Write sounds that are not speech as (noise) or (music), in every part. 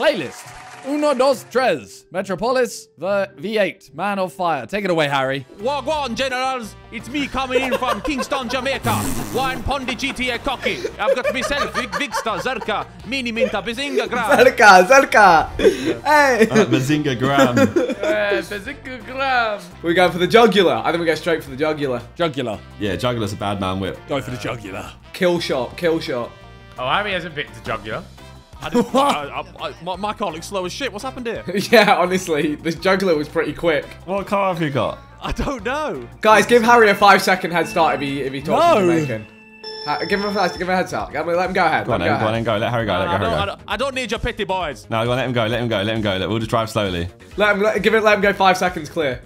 Playlist. Uno, dos, tres. Metropolis, the V8. Man of Fire. Take it away, Harry. Wagwan, generals. It's me coming in from Kingston, Jamaica. One Pondi GTA cocky. I've got myself, Vic Vigsta, Zerkaa, Mini Minta, Bizinga Gra. Zerkaa, Zerkaa. Hey. Uh, Bazinga Graham. Eh, (laughs) Bazooka Graham. We're going for the jugular. I think we go straight for the jugular. Jugular. yeah, Jugular's a bad man whip. Go for the jugular. Kill shot, kill shot. Oh, Harry hasn't picked a jugular. I didn't, I, I, I, my, my car looks slow as shit. What's happened here? (laughs) yeah, honestly, this jugular was pretty quick. What car have you got? I don't know. Guys, give Harry a five second head start if he if he talks No. Jamaican. Ha- give him a give him a head start. Let him go ahead. Go on let him then, go on then, go. Let Harry go, let I, Harry don't, I, go. don't, I don't need your pity boys. No, go on, let him go, let him go, let him go. Let, we'll just drive slowly. Let him let, give it. Let him go five seconds clear.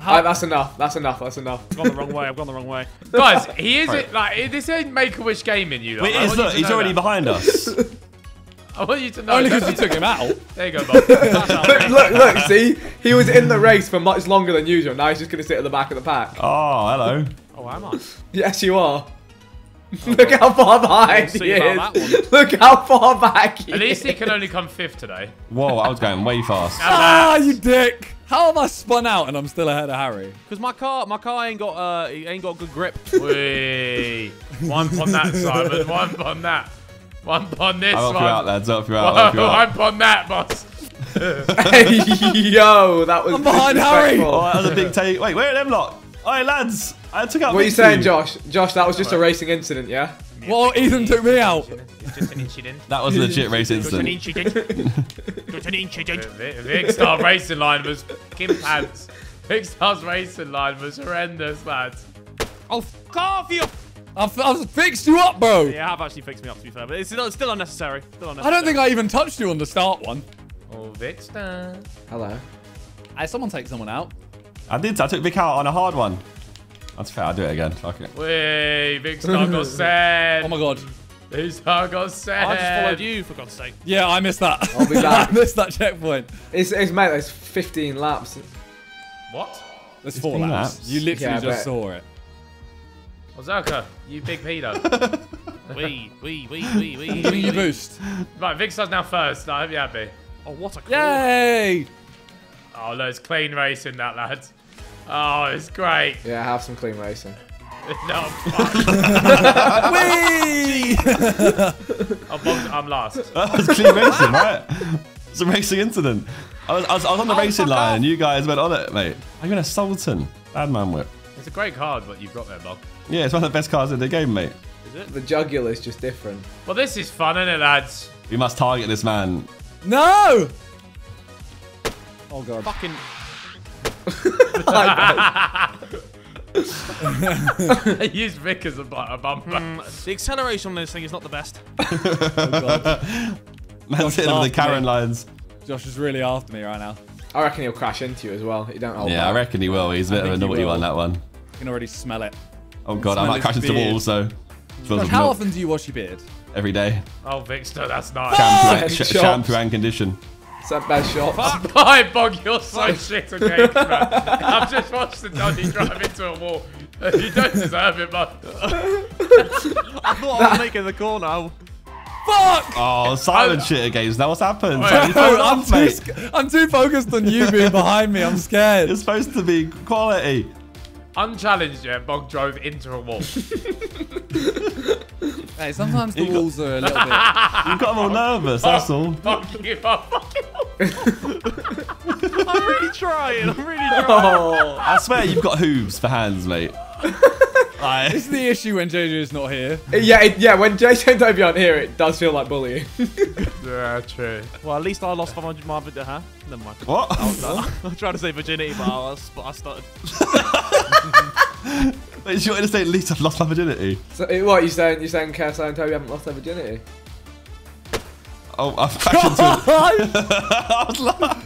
Alright, that's enough. That's enough. That's enough. I've gone the wrong way. I've gone the wrong way. Guys, he isn't like this ain't Make a Wish gaming. You. lot. Wait, I it is, you look, he's already that. behind us. (laughs) I want you to know. Only because you took him out. There you go, Bob. (laughs) Look, look, look. See, he was in the race for much longer than usual. Now he's just gonna sit at the back of the pack. Oh, hello. Oh, am I? Yes, you are. Look how far behind We'll he is. Look how far back he At least is. he can only come fifth today. Whoa, I was going way fast. Ah, you dick. How have I spun out and I'm still ahead of Harry? Because my car, my car ain't got, uh, ain't got good grip. (laughs) Wee. One on that, Simon. (laughs) One on that. One on this I'll help one. you out, lads. I'll help you out. I'll help you Whoa, (laughs) out. one on that, boss. Hey, yo, that was I'm behind Harry. Oh, that was a big take. Wait, where are them lot? Oi, lads. I took out What are you saying, Josh? Josh, that was just a racing incident, yeah? Well, Ethan took me out. It's just an incident. (laughs) That was a legit race It's an incident. incident. it's an incident. (laughs) Vic Vikkstar racing line was Kim Pants. Vikkstar's racing line was horrendous, lads. Oh, f off you! I've, I've fixed you up, bro. Yeah, I have actually fixed me up to be fair, but it's still, it's still unnecessary. Still I don't think I even touched you on the start one. Oh, Vikkstar. Hello. Hey, someone take someone out. I did. I took Vic out on a hard one. That's fair. I'll do it again. Fuck it. Wee, Vikkstar got sent. Oh my god. Vikkstar got sent. I just followed you, for God's sake. Yeah, I missed that. I'll be back. (laughs) I missed that checkpoint. It's, it's mate, there's 15 laps. What? There's four Fifteen laps. laps. You literally Yeah, just but- saw it. Ozaka, you big pedo. (laughs) Wee, wee, wee, wee, (laughs) wee. Give me your boost. right, Vikkstar's now first. I hope you're happy. Oh, what a cool. Yay! Oh, no, it's clean racing, that, lads. Oh, it's great. Yeah, have some clean racing. (laughs) No, fuck. I'm, (laughs) bummed- I'm last. (laughs) That was clean racing, right? It's a racing incident. I was, I was, I was on the Oh, racing line off. and you guys went on it, mate. I'm in a Sultan? Bad man whip. It's a great card, what you've got there, Bob. Yeah, it's one of the best cards in the game, mate. Is it? The jugular is just different. Well, this is fun, isn't it, lads? We must target this man. no! Oh god. Fucking. (laughs) I used Vic as a, bu- a bumper. Mm, the acceleration on this thing is not the best. (laughs) Oh god. Man's hitting with the after me. Karen lines. Josh is really after me right now. I reckon he'll crash into you as well. You don't hold Yeah, I reckon he will. He's a bit of a think he naughty will. one, that one. You can already smell it. Oh god, I Smell might crash into the wall, so. Josh, how milk often do you wash your beard? every day. Oh, Victor, that's nice. Shampoo, Fuck! sh- shampoo and condition. It's that bad shot. Bye, (laughs) Bog, you're so shit okay, man. (laughs) I've just watched the Dodgy drive into a wall. You don't deserve it, man. I thought I was making the corner. Fuck! Oh, silent I- shit against. Now what's happened? Wait. You fell I'm off, too, I'm too focused on you being behind me. I'm scared. It's supposed to be quality. Unchallenged, yeah, Bog drove into a wall. (laughs) Hey, sometimes the You got- walls are a little bit. (laughs) You've got them all nervous, that's oh, all. (laughs) Fuck you, oh, I'm fucking I'm really trying. I'm really trying. (laughs) Oh, I swear you've got hooves for hands, mate. Like, This is the issue when JJ is not here. yeah, it, yeah. When Jason and Toby aren't here, it does feel like bullying. Yeah, true. Well, at least I lost 500 my virginity. Huh? Never mind. what? I'm trying to say virginity, but I, was, but I started. Wait, you want to say at least I've lost my virginity? so, eh, what you saying? You're saying KSI and Toby haven't lost their virginity? Oh, I've crashed into (laughs) (laughs) I was like,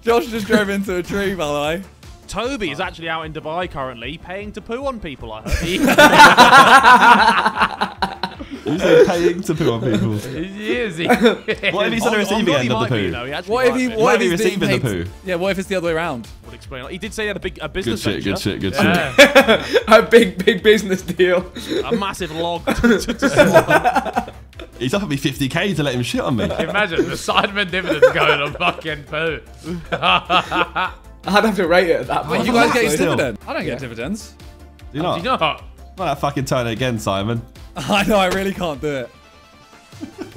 Josh just drove into a tree, by the way. Toby is actually out in Dubai currently, paying to poo on people. I heard. (laughs) you say paying to poo on people. (laughs) He is. He, (laughs) What if he's on the On- on receiving end he of the might be, poo? you know, he actually What if might he? What if be he's being receiving the poo. Yeah. What if it's the other way around? Would explain. He did say he had a big a business. Good shit, good shit, good (laughs) shit. A big, big business deal. a massive log. He's offered me 50k to let him shit on me. Imagine the Sidemen dividends going on fucking poo. I'd have to rate it at that Wait, point. you guys get honestly. Still. dividend? I don't Yeah. get dividends. Do you not? Do you not? Not that fucking turn it again, Simon. (laughs) I know, I really can't do it.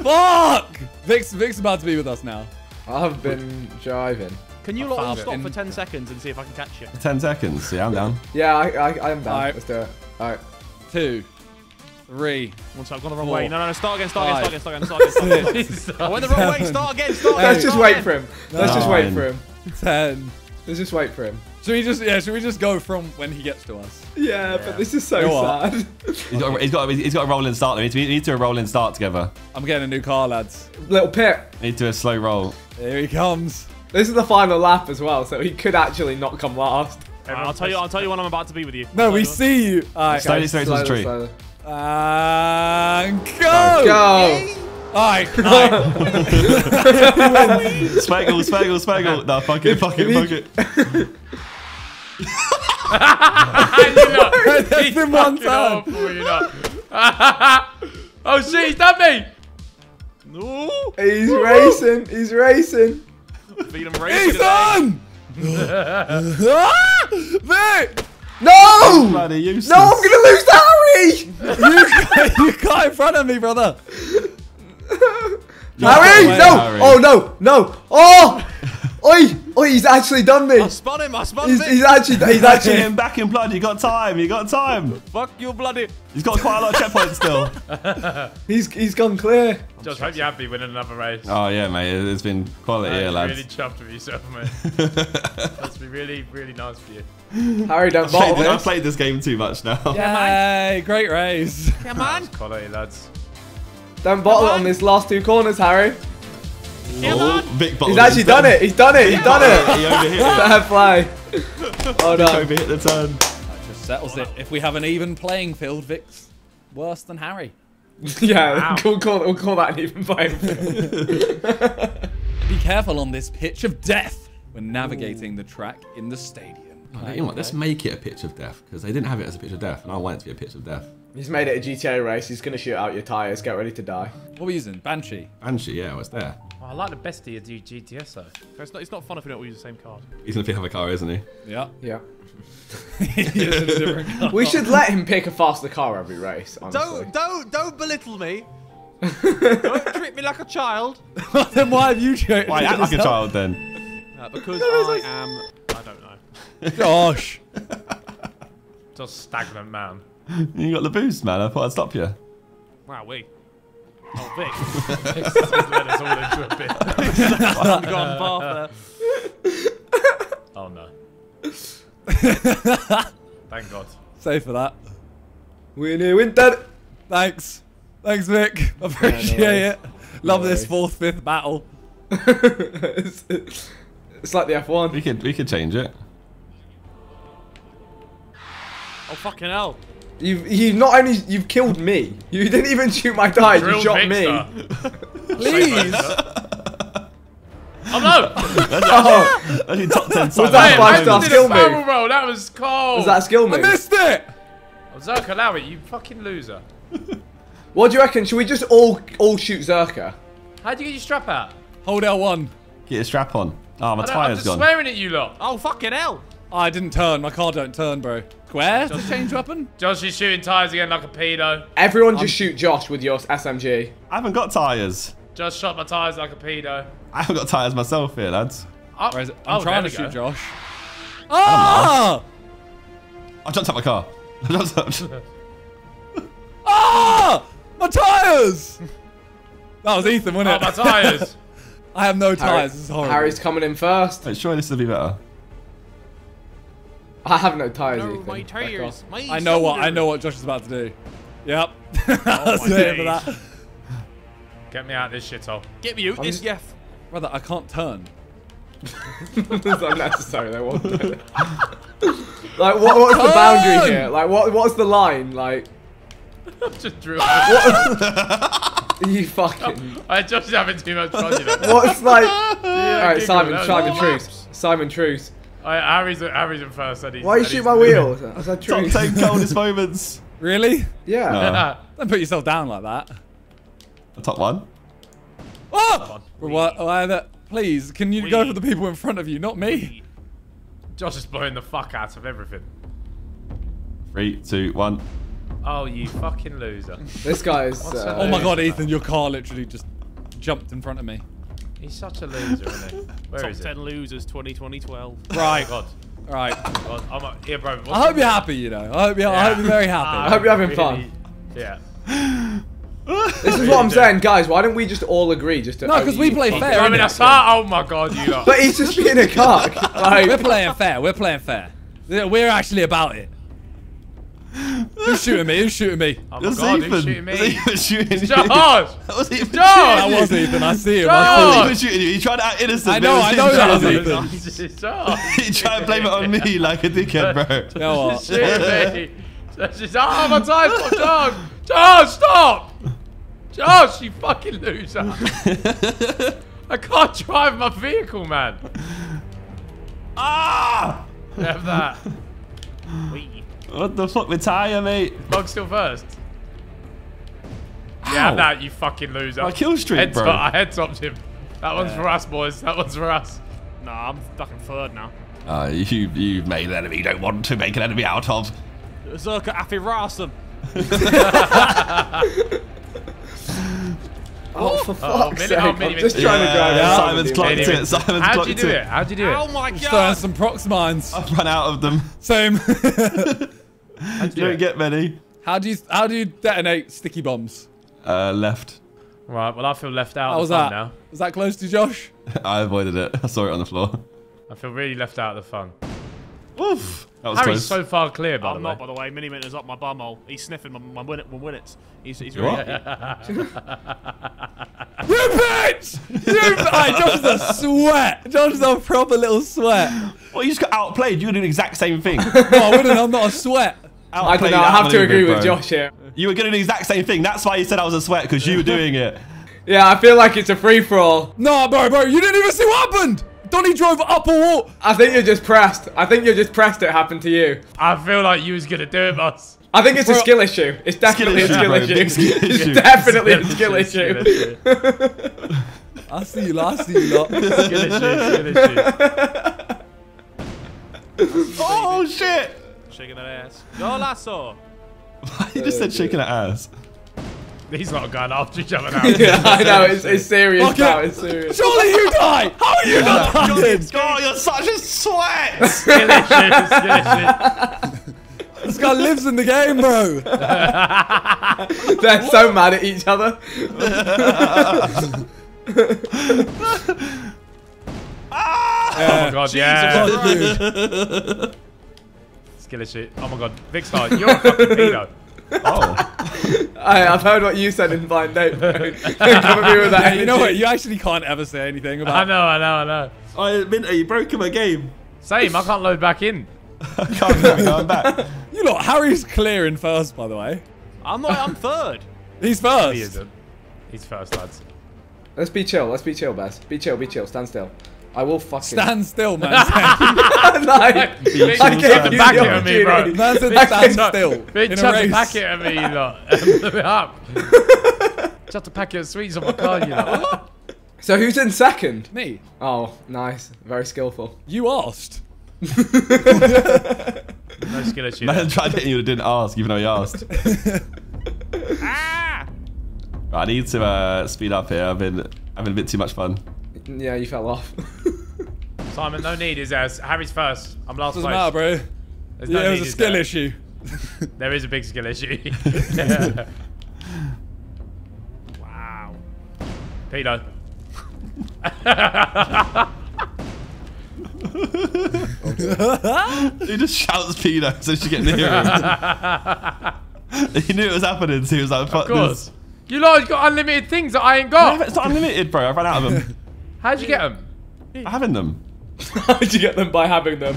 Fuck! Vic's, Vic's about to be with us now. I've been driving. Can you lot all stop in- for 10 seconds and see if I can catch you? 10 seconds. Yeah, I'm down. (laughs) Yeah, I, I, I am down. Alright. Let's do it. All right. Two, three, One sec, I've gone the wrong Four. way. No, no, no, start again, start again, Five. start again, start again, start again, start (laughs) again. I went the wrong way, start again, start again. Let's just wait for him. Let's just wait for him. ten. Let's just wait for him. Should we just, yeah, should we just go from when he gets to us? Yeah, but this is so You know sad. He's got, he's got, he's got a rolling start. We need, to, we need to do a rolling start together. I'm getting a new car, lads. Little Pip. We need to do a slow roll. Here he comes. This is the final lap as well, so he could actually not come last. I'll tell you, I'll tell you when I'm about to be with you. No, I'll we tell see you. Alright, Slowly, slowly towards the tree. slowly. and go! Go! Alright, alright. (laughs) (laughs) Spaggle, spaggle, spaggle. No, fuck it, fuck it, fuck it. (laughs) That's in one turn. Awful, you know. oh shit, he's done me! No! He's racing. He's racing. Beat him racing He's today. on! (laughs) (laughs) Vic! No! Bloody useless. No, I'm gonna lose to Harry! (laughs) You, you got in front of me, brother. Harry! away, No! Harry. Oh no! No! Oh! Oi! Oi! He's actually done me. I spun him, I spun He's, him. he's actually he's (laughs) actually him back in blood. You got time. You got time. Fuck you, bloody. He's got quite a lot of checkpoints still. (laughs) he's he's gone clear. Just hope you're happy winning another race. Oh yeah, mate. it- It's been quality here, I'm lads. really chuffed with yourself, mate. (laughs) Must be really, really nice for you. Harry, don't I bottle played, I this. played this game too much now. Yay, great race. Come on. Quality, lads. Don't bottle it on on. these last two corners, Harry. Come on. Vic He's actually done it. He's done it. He's done it. He overhit it. Fair play. Oh Vic no. overhit the turn. That Just settles it. If we have an even playing field, Vic's worse than Harry. (laughs) Yeah, Wow. we'll call, we'll call that an even playing field. (laughs) Be careful on this pitch of death when navigating the track in the stadium. Oh, you know what? Let's make it a pitch of death because they didn't have it as a pitch of death, and I want it to be a pitch of death. He's made it a GTA race. He's gonna shoot out your tires. Get ready to die. What are we using? Banshee. Banshee, yeah, I was there. Oh, I like the best of G- GTS though. It's not, it's not fun if we don't all use the same card. He's gonna pick up a car, isn't he? Yeah. Yeah. (laughs) Using a (laughs) car. We should let him pick a faster car every race. Honestly. Don't, don't, don't belittle me. don't (laughs) treat me like a child. then why have you chosen? Why act like a child then? Uh, because I am. I don't know. Gosh. Just stagnant man. You got the boost, man. I thought I'd stop you. Wow, we. Oh, Vic. He's led us all into a bit. I'm gone path there. Oh no. Thank God. Safe for that. We're Winnie Winter. Thanks. Thanks, Vic. Appreciate worries. it. Love this fourth, fifth battle. it's, (laughs) it's like the F1. We could we could change it. Oh, fucking hell. You've you not only you've killed me. You didn't even shoot my tires. You Drill shot me. Victor. (laughs) Please. (laughs) (laughs) Oh no! Oh, Only top ten. Was Simon that five star skill move? roll. That was cold. was that a skill I move? missed it. Oh, Zerk, allow it. You fucking loser. What do you reckon? Should we just all all shoot Zerkaa? How'd you get your strap out? Hold L1. Get your strap on. Oh, my I don't, I'm just gone. swearing at you lot. Oh, fucking hell. I didn't turn. My car don't turn, bro. Square to change weapon? Josh is shooting tires again like a pedo. Everyone just shoot Josh with your SMG. I haven't got tires. Just shot my tires like a pedo. I haven't got tires myself here, lads. Oh, Where is it? I'm oh, trying to shoot go. Josh. Ah! I jumped out my car. (laughs) I jumped out. (laughs) Ah! My tires! (laughs) That was Ethan, Oh, wasn't it? my tires. I have no Harry- tires. This is horrible. Harry's coming in first. Wait, surely this will be better. I have no tires. No, Ethan. my tires. My I know what I know what Josh is about to do. Yep. I was waiting for that. Get me out of this shithole. Get me out I'm this just- gaff. Brother, I can't turn. (laughs) it's unnecessary. They want it. like, what, what's the boundary here? Like, what, what's the line? Like, (laughs) I Just drew. (laughs) you fucking. I Josh is having too much fun, you know. What's like? Yeah, Alright, Simon, that was Simon Truce. Simon Truce. Alright, Harry's, Harry's in first. And he's, Why you and shoot he's- my wheels? I said Top Truce. 10 coldest (laughs) moments. Really? Yeah. No. Don't put yourself down like that. The top one. Oh! What, why the- please, can you go for the people in front of you, not me? Josh is blowing the fuck out of everything. Three, two, one. Oh, you fucking loser. This guy's. What's Uh. Oh my god, Ethan, your car literally just jumped in front of me. He's such a loser, isn't he? (laughs) Where Top is 10 it? losers 2020-12. Right, God. right. God. I'm a, yeah, bro. I hope you're happy, you know. I hope you're, I hope you're very happy. I hope you're having Really- fun. Yeah. (laughs) This is what I'm saying, guys. Why don't we just all agree just to? No, 'cause we play fair, I mean, innit? that's hard. Oh my god, you lot. But he's just being a cock. (laughs) We're playing fair. We're playing fair. We're actually about it. Who's shooting me? Who's shooting me? Oh my That's god, Ethan. who's shooting That's me? Ethan shooting you. Josh! That was Ethan Josh! That shooting you. was Ethan. I see him. That I was see him. Ethan shooting you. He tried to act innocent. I know, I know that was shooting Ethan. (laughs) Josh! (laughs) He tried to blame it on me like a dickhead, bro. You know what? Shoot me. (laughs) Josh is, oh, my time's up, Josh! Josh, stop! Josh, you fucking loser! I can't drive my vehicle, man. ah! Have that. Wee. What the fuck Retire, mate? Bug still first. Yeah, Ow. have that, you fucking loser. My kill streak, head bro. top- I head topped him. That one's for us, boys. That one's for us. Nah, I'm stuck in third now. Uh, you, you've made an enemy you don't want to make an enemy out of. Zerkaa Afirasum. oh, (laughs) for Oh, fuck's minute- sake! oh, I'm minute- just trying to drive. Yeah. Simon's clocked Minute- it. Simon's How'd clocked you do it. it? How'd you do it? Oh my Just throwing some prox mines. I've run out of them. Same. (laughs) You don't get many. how do you how do you detonate sticky bombs? Uh, left. Right, well, I feel left out How of was fun that? now. Was that close to Josh? (laughs) I avoided it. (laughs) I saw it on the floor. I feel really left out of the fun. Oof. That was Harry's close. so far clear, by I'm the not, way. by the way. Miniminter's up my bumhole. He's sniffing my, my, win- my winnets. He's, he's You really... what? (laughs) You bitch! You Alright, Josh is a sweat. Josh is a proper little sweat. Well, you just got outplayed. You were doing the exact same thing. No, I wouldn't. I'm not a sweat. I don't know. I have to agree with Josh here. You were doing the exact same thing. That's why you said I was a sweat because you were doing it. (laughs) Yeah, I feel like it's a free for all. No, bro, bro, you didn't even see what happened. Donny drove up a wall. I think you're just pressed. I think you're just pressed. It happened to you. I feel like you was gonna do it, boss. I think it's a skill issue. It's definitely issue, a skill bro. issue. Skill It's issue. definitely a skill issue. (laughs) I see you, lot, I see you, lot. (laughs) Skill issue, skill issue. Oh shit! Shaking that ass. Go lasso. you just said shaking that ass. These lot are going after each other now. (laughs) yeah, I know. It's, it's serious Okay. now. It's serious. Surely you die. How are you not dying? God, you're such a sweat! skill issue, skill issue. This guy lives in the game, bro. (laughs) They're so mad at each other. (laughs) Ah! Oh my god, yeah. Fuck you. Skill issue. Oh my god, Vikkstar, you're a fucking pedo. (laughs) oh. I, I've heard what you said in blind date. bro. Don't Come at me with that. Hey, you know what? You actually can't ever say anything about. I know, I know, I know. I Minter, you broke him a game. Same, I can't load back in. (laughs) I can't get me going back. You lot, Harry's clear in first, by the way. I'm not. I'm third. (laughs) He's first. He isn't. He's first, lads. Let's be chill. Let's be chill, Baz. Be chill. Be chill. Stand still. I will fucking. Stand still, man. (laughs) like, I chill, gave stand you back the at me, bro. opportunity. man said stand can't- still. Big in shut the packet at me, you lot. (laughs) Put me up. Shut the packet of sweets on my card, you lot. (laughs) So who's in second? Me. Oh, nice. Very skillful. You asked. No skill issue. Man there. tried hitting you and didn't ask, even though he asked. ah! I need to uh, speed up here. I've been having a bit too much fun. Yeah, you fell off. (laughs) Simon, no need, is there? Harry's first. I'm last Doesn't place. matter, bro. There's no Yeah, it need, was a skill there? issue. (laughs) There is a big skill issue. (laughs) Wow. Pedo. He just shouts pedo so she get near him. he knew it was happening, so he was like, fuck Of course. this. You lot got unlimited things that I ain't No, got. It's not unlimited, bro. I've run out of them. How'd you get them? having them. How'd you get them by having them?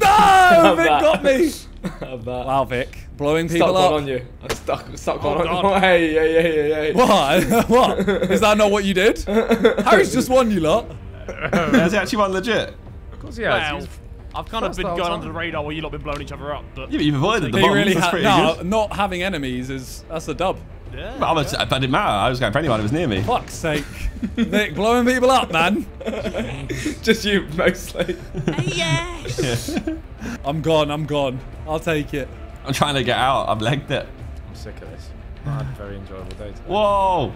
No, (laughs) Vic that. got me. (laughs) Have. Wow, Vic. Blowing people Stuck one up. on you. I stuck, stuck Oh, one God. on you. (laughs) Hey, hey, hey, hey, hey. What? what? Is that not what you did? Harry's just won you lot. Has he actually won legit? Of course he has. Well, I've kind of been going time. under the radar while you lot been blowing each other up, but Yeah, but you've avoided the bombs. really That's pretty no, good. not having enemies is that's a dub. Yeah. But, I was, but it didn't matter. I was going for anyone who was near me. Fuck's sake. Nick, blowing people up, man. (laughs) Just you mostly. Yes. (laughs) I'm gone, I'm gone. I'll take it. I'm trying to get out. I've legged it. I'm sick of this. I had a very enjoyable day today. Whoa.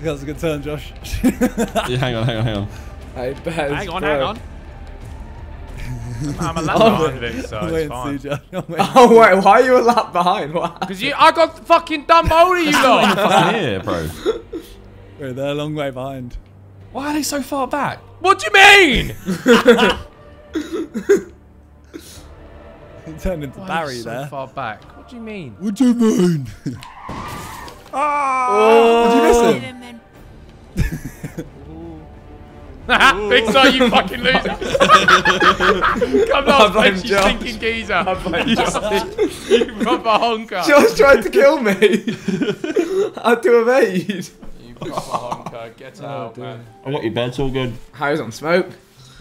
That was a good turn, Josh. (laughs) Yeah, hang on, hang on, hang on. I bet. Hang on, hang on. (laughs) I'm a (laughs) lap Oh, behind him, (laughs) so I'll it's wait fine. Oh, see, I'll. Oh wait, why are you a lap behind? What? Because you, I got fucking dumb older, you lot. Fucking here, bro. Wait, they're a long way behind. Why are they so far back? what do you mean? He turned into Barry so there. far back. What do you mean? What do you mean? Ah! Oh, Did you miss him? (laughs) Vikkstar, you fucking loser. (laughs) Come I on, blame bitch, you Josh. stinking geezer. I blame You, Josh. stink- (laughs) you proper honker. Josh tried to kill me. I had to evade. You proper honker. Get oh, out, man. I got your bed, it's all good. Harry's on smoke.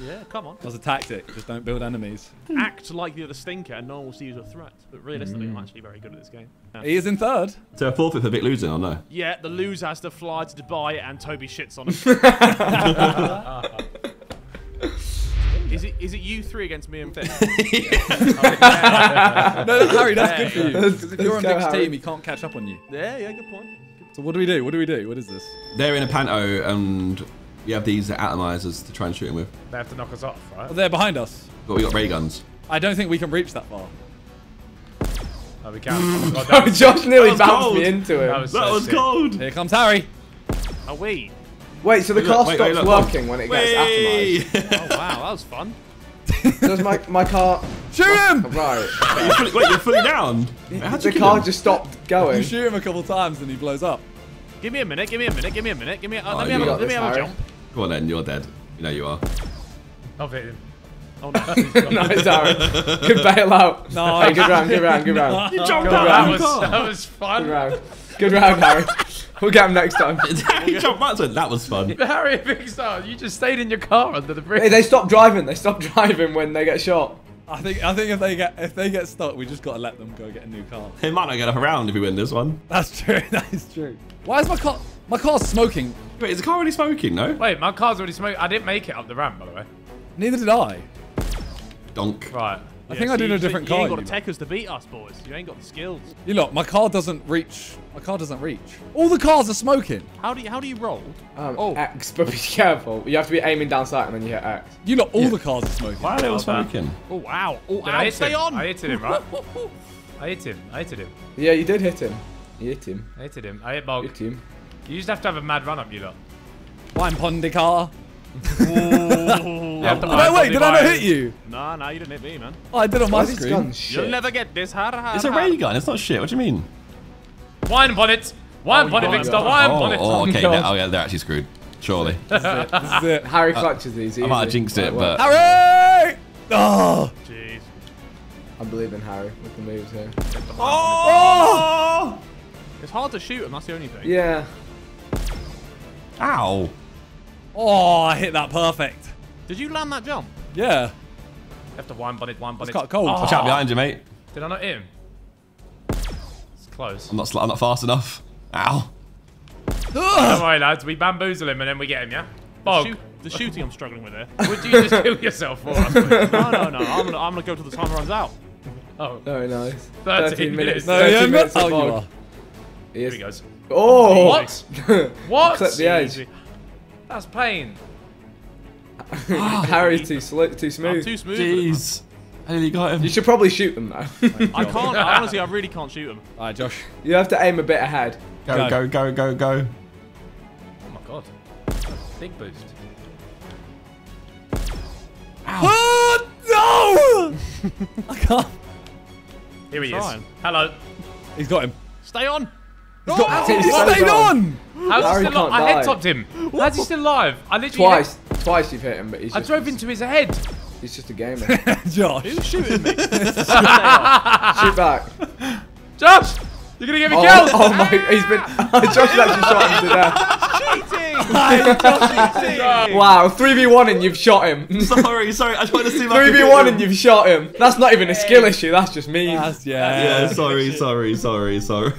Yeah, come on. That was a tactic. Just don't build enemies. Act like you're the stinker and no one will see you as a threat. But realistically, Mm. I'm actually very good at this game. He is in third. So a forfeit for Vic losing, or no? Yeah, the loser has to fly to Dubai and Toby shits on him. (laughs) is it is it you three against me and Vic? (laughs) (laughs) No, Harry, that's good for you. Because if you're on let's go, Nick's Harry. team, he can't catch up on you. yeah, yeah, good point. So what do we do? What do we do? What is this? They're in a panto, and we have these atomizers to try and shoot him with. They have to knock us off, right? Well, they're behind us. But we got ray guns. I don't think we can reach that far. Oh, we can. (laughs) Oh, God, Oh, that was, (laughs) Josh nearly was bounced cold. me into him. that was, so sick. cold. Here comes Harry. Oh wait. Wait, so the Wait, car wait, stops wait, working when it gets atomized? (laughs) Oh wow, that was fun. Does my my car? Shoot him! Right. You're fully, wait, you're fully down. How'd The you kill car him? just stopped going. You shoot him a couple times and he blows up. Give me a minute. Give me a minute. Give me a minute. Give me. A, uh, Oh, let me have a, let me have a jump. Go on then, you're dead. You know you are. I've hit him. Oh no. (laughs) nice, Harry. Good bail out. No. Hey, good round, good round, good round. You jumped God, out That of was, the car. that was Good fun. round. Good round, Harry. We'll get him next time. (laughs) you jumped back to it. That was fun. (laughs) Harry Vikkstar, you just stayed in your car under the Hey, bridge. they stop driving. They stop driving when they get shot. I think I think if they get if they get stuck, we just gotta let them go get a new car. It might not get up around if we win this one. That's true. That is true. Why is my car my car's smoking? Wait, is the car already smoking? No. Wait, my car's already smoked. I didn't make it up the ramp, by the way. Neither did I. Donk. Right. I think I did in a different you car. ain't got the techers to beat us, boys. You ain't got the skills. You lot, my car doesn't reach. My car doesn't reach. All the cars are smoking. How do you how do you roll? Um, Oh. X, (laughs) but be careful. You have to be aiming down sight and then you hit X. You lot, all the cars are smoking. Why are they all smoking? Oh wow. Oh Did I hit stay him? on. I hit him, right? (laughs) I hit him. I hit him. Yeah, you did hit him. You hit him. I hit him. I hit Bog. Hit him. You just have to have a mad run up, you lot. Wine pondy car. You have to No, mind wait, did I not hit you? Nah, nah, you didn't hit me, man. Oh, I did on my is screen. gun You'll never get this. Har, har, It's a ray gun. It's not shit. What do you mean? Wine upon it. Wine upon it, you Vikkstar. Wine Oh, upon it. Oh, oh, okay. (laughs) They're- Oh, yeah, they're actually screwed. Surely. This is it. (laughs) Uh, Harry clutches these. I might have jinxed it, but well, Harry! Oh! Jeez. I believe in Harry with the moves here. Oh! It's hard to shoot him. That's the only thing. Yeah. Ow! Oh, I hit that perfect. Did you land that jump? Yeah. You have to wine upon it, wine upon It's it. quite cold. Oh, Watch out behind you, mate. Did I not hit him? It's close. I'm not. I'm not fast enough. Ow! Don't worry, lads. We bamboozle him and then we get him, yeah? Bog, Shoot, the shooting I'm struggling with there. (laughs) would you just kill yourself for us? (laughs) No, no, no. I'm gonna, I'm gonna go till the timer runs out. Oh, Very nice. 13 minutes. No, 13 yeah, minutes oh, of you are. He here is- he goes. Oh! What? (laughs) What? Clip the edge. That's pain. (laughs) Harry's too sli- too I'm smooth. too smooth. Jeez. I nearly got him. You should probably shoot them though. I can't. Honestly, I really can't shoot him. All right, Josh. you have to aim a bit ahead. Go, Go. go, go, go, go. Oh my god. Big boost. Oh, (laughs) no! I can't. Here he Trying. is. Hello. He's got him. Stay on. He's, He's got, he stayed on! How's he still alive? I head topped him. How's he still alive? I literally Twice. Twice you've hit him, but he's I just, drove into his head. he's just a gamer. (laughs) Josh. Who's shooting me? (laughs) Shoot back. (laughs) Josh! You're gonna get me Oh, killed! oh my, he's been. Ah. Josh has actually shot him to death. Cheating. Wow, 3v1 and you've shot him. sorry, sorry. I tried to see if I could 3v1 and you've shot him. That's not even a skill issue, that's just me. That's- yeah. Yeah, sorry, sorry, sorry, sorry.